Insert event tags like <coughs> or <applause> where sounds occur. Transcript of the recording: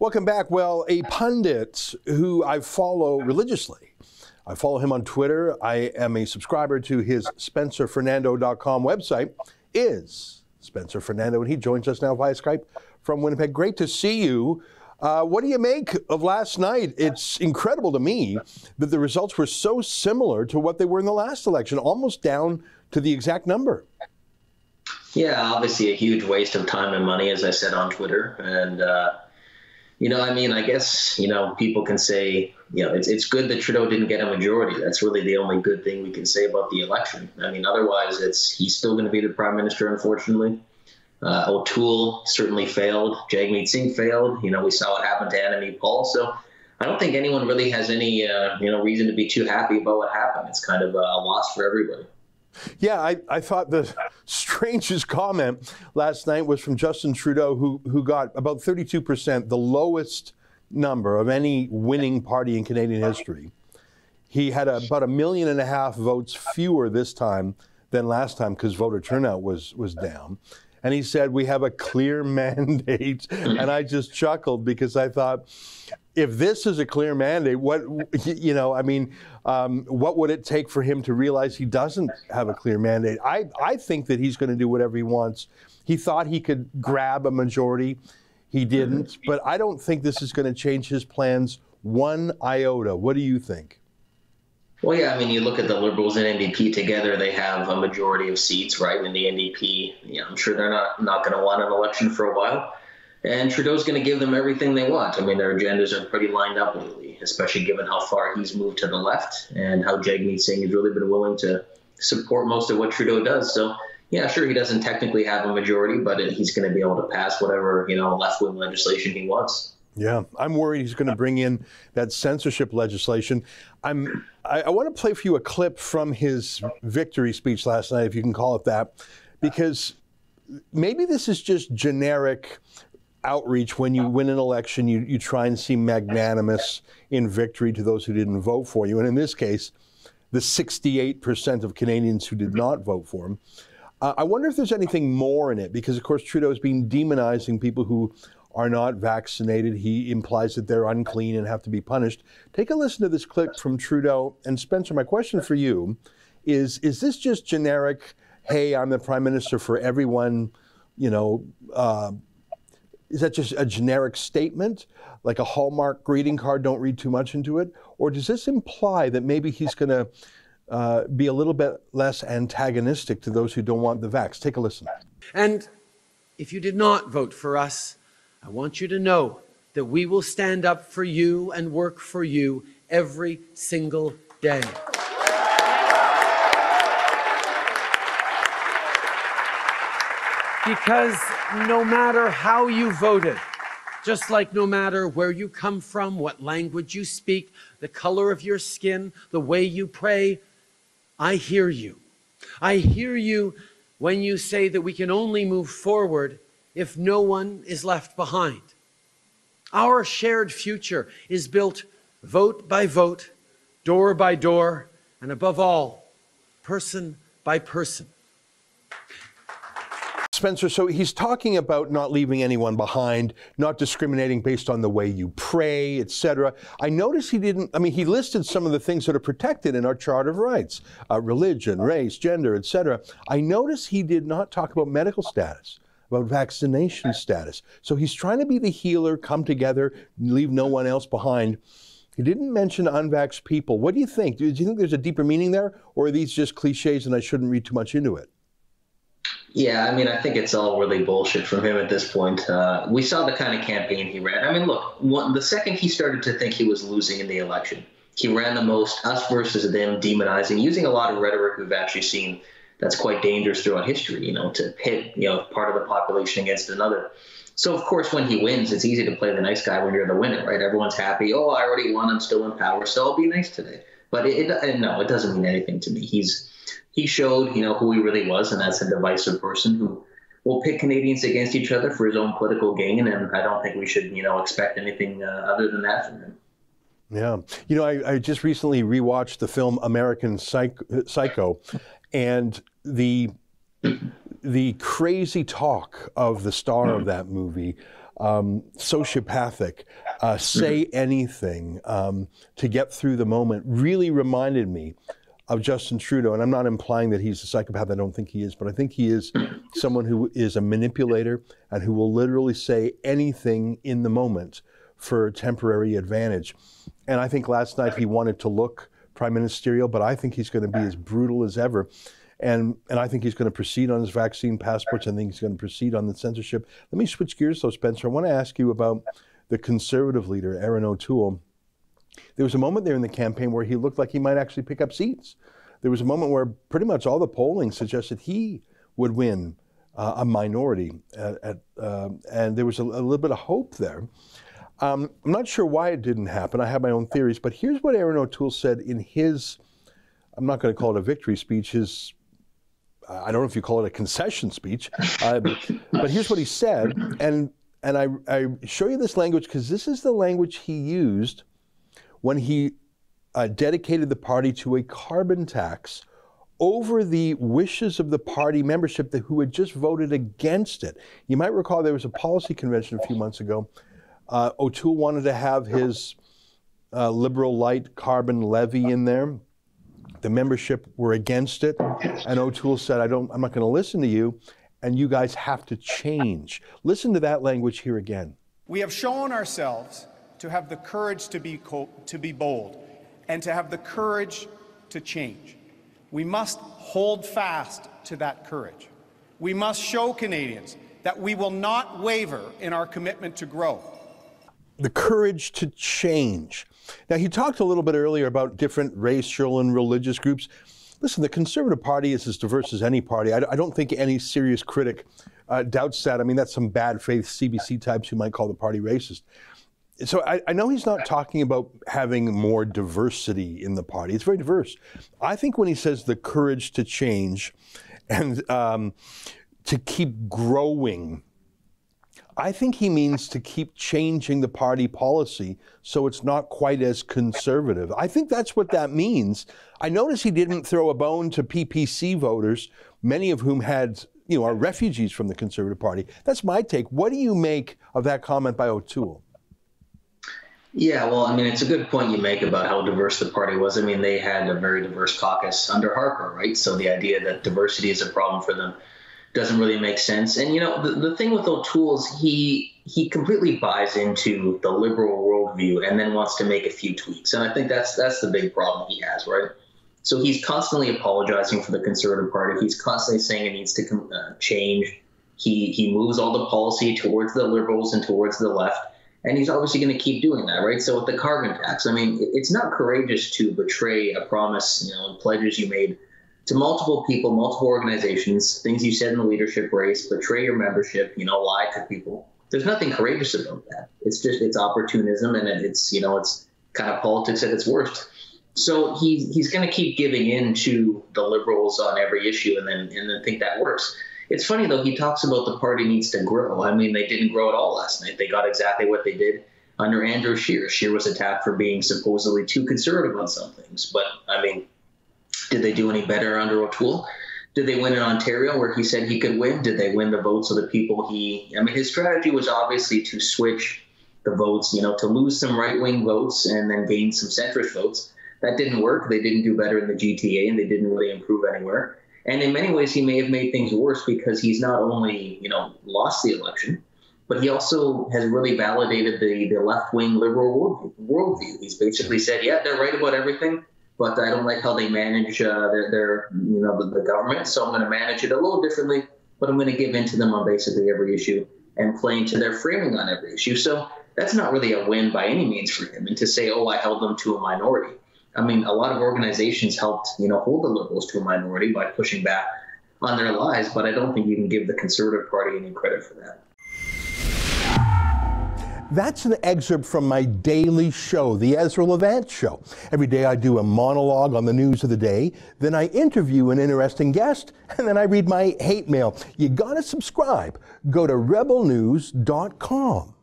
Welcome back. Well, a pundit who I follow religiously. I follow him on Twitter. I am a subscriber to his SpencerFernando.com website. Is Spencer Fernando, and he joins us now via Skype from Winnipeg. Great to see you. Uh, what do you make of last night? It's incredible to me that the results were so similar to what they were in the last election, almost down to the exact number. Yeah, obviously a huge waste of time and money, as I said on Twitter. And, uh, you know, I mean, I guess, you know, people can say, you know, it's, it's good that Trudeau didn't get a majority. That's really the only good thing we can say about the election. I mean, otherwise, it's he's still going to be the prime minister, unfortunately. Uh, O'Toole certainly failed. Jagmeet Singh failed. You know, we saw what happened to Annamie Paul. So I don't think anyone really has any, uh, you know, reason to be too happy about what happened. It's kind of a loss for everybody. Yeah, I, I thought the strangest comment last night was from Justin Trudeau, who, who got about 32%, the lowest number of any winning party in Canadian history. He had about a million and a half votes fewer this time than last time because voter turnout was, was down. And he said, We have a clear <laughs> mandate. And I just chuckled because I thought, if this is a clear mandate, what, you know, I mean, um, what would it take for him to realize he doesn't have a clear mandate? I, I think that he's going to do whatever he wants. He thought he could grab a majority. He didn't. But I don't think this is going to change his plans one iota. What do you think? Well, yeah, I mean, you look at the Liberals and NDP together; they have a majority of seats, right? And the NDP, you know, I'm sure they're not not going to want an election for a while. And Trudeau's going to give them everything they want. I mean, their agendas are pretty lined up lately, especially given how far he's moved to the left and how Jagmeet Singh has really been willing to support most of what Trudeau does. So, yeah, sure, he doesn't technically have a majority, but he's going to be able to pass whatever you know left wing legislation he wants. Yeah, I'm worried he's going to bring in that censorship legislation. I'm. I, I want to play for you a clip from his victory speech last night, if you can call it that, because maybe this is just generic outreach when you win an election, you, you try and seem magnanimous in victory to those who didn't vote for you. And in this case, the 68% of Canadians who did not vote for him. Uh, I wonder if there's anything more in it because, of course, Trudeau has been demonizing people who are not vaccinated. He implies that they're unclean and have to be punished. Take a listen to this clip from Trudeau. And Spencer, my question for you is Is this just generic, hey, I'm the prime minister for everyone, you know, uh, is that just a generic statement, like a Hallmark greeting card? Don't read too much into it. Or does this imply that maybe he's going to uh, be a little bit less antagonistic to those who don't want the vax? Take a listen. And if you did not vote for us, I want you to know that we will stand up for you and work for you every single day. Because no matter how you voted, just like no matter where you come from, what language you speak, the color of your skin, the way you pray, I hear you. I hear you when you say that we can only move forward if no one is left behind. Our shared future is built vote by vote, door by door, and above all, person by person. Spencer, so he's talking about not leaving anyone behind, not discriminating based on the way you pray, etc. I notice he didn't, I mean, he listed some of the things that are protected in our Charter of Rights uh, religion, race, gender, etc. I notice he did not talk about medical status, about vaccination status. So he's trying to be the healer, come together, leave no one else behind. He didn't mention unvaxxed people. What do you think? Do you think there's a deeper meaning there, or are these just cliches and I shouldn't read too much into it? Yeah, I mean, I think it's all really bullshit from him at this point. Uh, we saw the kind of campaign he ran. I mean, look, one, the second he started to think he was losing in the election, he ran the most us versus them, demonizing, using a lot of rhetoric we've actually seen that's quite dangerous throughout history. You know, to pit you know part of the population against another. So of course, when he wins, it's easy to play the nice guy when you're the winner, right? Everyone's happy. Oh, I already won. I'm still in power, so I'll be nice today. But it, it no, it doesn't mean anything to me. He's he showed, you know, who he really was, and that's a divisive person who will pit Canadians against each other for his own political gain. And I don't think we should, you know, expect anything uh, other than that from him. Yeah. You know, I, I just recently rewatched the film American Psycho, and the the crazy talk of the star of that movie um, sociopathic, uh, say anything um, to get through the moment really reminded me of Justin Trudeau. And I'm not implying that he's a psychopath. I don't think he is, but I think he is <coughs> someone who is a manipulator and who will literally say anything in the moment for temporary advantage. And I think last night he wanted to look prime ministerial, but I think he's going to be as brutal as ever. And, and I think he's going to proceed on his vaccine passports. I think he's going to proceed on the censorship. Let me switch gears, though, Spencer. I want to ask you about the conservative leader, Erin O'Toole. There was a moment there in the campaign where he looked like he might actually pick up seats. There was a moment where pretty much all the polling suggested he would win uh, a minority, at, at, uh, and there was a, a, little bit of hope there. Um, I'm not sure why it didn't happen. I have my own theories, but here's what Erin O'Toole said in his, I'm not going to call it a victory speech, his I don't know if you call it a concession speech, uh, but here's what he said, and and I, I show you this language because this is the language he used when he uh, dedicated the party to a carbon tax over the wishes of the party membership that, who had just voted against it. You might recall there was a policy convention a few months ago. Uh, O'Toole wanted to have his uh, liberal light carbon levy in there. The membership were against it, and O'Toole said, "I don't. I'm not going to listen to you, and you guys have to change." Listen to that language here again. We have shown ourselves to have the courage to be to be bold, and to have the courage to change. We must hold fast to that courage. We must show Canadians that we will not waver in our commitment to grow. The courage to change. Now, he talked a little bit earlier about different racial and religious groups. Listen, the Conservative Party is as diverse as any party. I, I don't think any serious critic uh, doubts that. I mean, that's some bad faith CBC types who might call the party racist. So I, I, know he's not talking about having more diversity in the party. It's very diverse. I think when he says the courage to change and um, to keep growing I think he means to keep changing the party policy so it's not quite as conservative. I think that's what that means. I notice he didn't throw a bone to PPC voters, many of whom had, you know, are refugees from the Conservative Party. That's my take. What do you make of that comment by O'Toole? Yeah, well, I mean, it's a good point you make about how diverse the party was. I mean, they had a very diverse caucus under Harper, right? So the idea that diversity is a problem for them doesn't really make sense. And you know, the, the thing with O'Toole is he he completely buys into the liberal worldview and then wants to make a few tweaks. And I think that's that's the big problem he has, right? So he's constantly apologizing for the Conservative Party. He's constantly saying it needs to uh, change. He he moves all the policy towards the liberals and towards the left, and he's obviously going to keep doing that, right? So with the carbon tax, I mean, it's not courageous to betray a promise, you know, and pledges you made to multiple people, multiple organizations, things you said in the leadership race, betray your membership, you know, lie to people. There's nothing courageous about that. It's just it's opportunism and it's you know it's kind of politics at its worst. So he he's going to keep giving in to the liberals on every issue and then and then think that works. It's funny though he talks about the party needs to grow. I mean they didn't grow at all last night. They got exactly what they did under Andrew Scheer. Scheer was attacked for being supposedly too conservative on some things, but I mean did they do any better under O'Toole? Did they win in Ontario where he said he could win? Did they win the votes of the people he? I mean, his strategy was obviously to switch the votes, you know, to lose some right wing votes and then gain some centrist votes. That didn't work. They didn't do better in the GTA and they didn't really improve anywhere. And in many ways, he may have made things worse because he's not only, you know, lost the election, but he also has really validated the, the left wing liberal worldview. He's basically said, yeah, they're right about everything but I don't like how they manage uh, their, their, you know, the, the government. So I'm going to manage it a little differently, but I'm going to give in to them on basically every issue and play into their framing on every issue. So that's not really a win by any means for him. And to say, oh, I held them to a minority. I mean, a lot of organizations helped, you know, hold the liberals to a minority by pushing back on their lies, but I don't think you can give the Conservative Party any credit for that. That's an excerpt from my daily show, The Ezra Levant Show. Every day I do a monologue on the news of the day, then I interview an interesting guest, and then I read my hate mail. You gotta subscribe. Go to rebelnews.com.